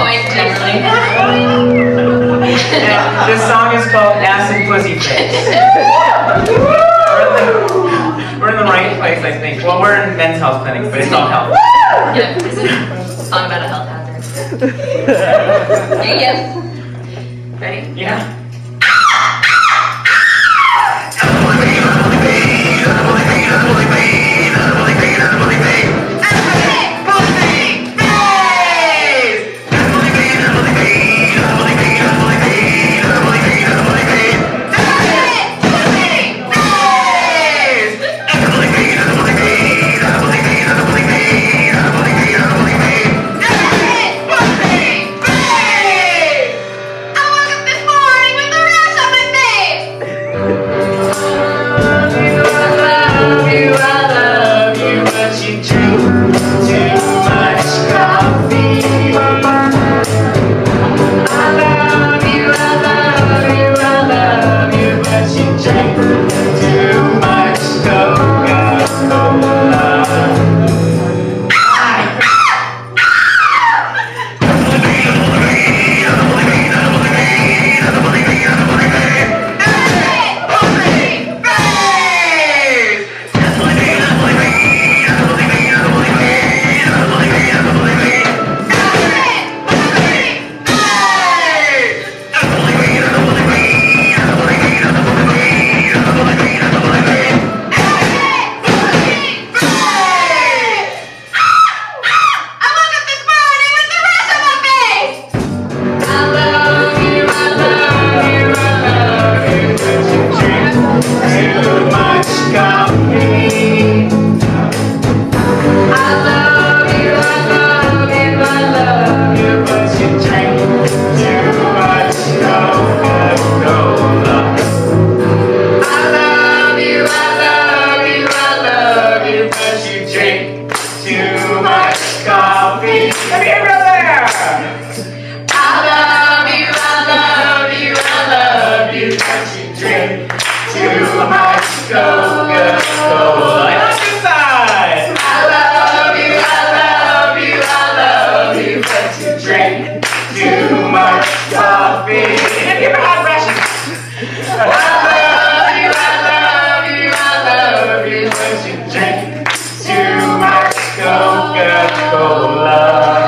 Coincidentally. And this song is called Acid Pussy Face. We're in, the, we're in the right place, I think. Well, we're in men's health clinics, but it's all health. Yeah, this is a song about a health hazard. Yes. Ready? Yeah. Coca-Cola.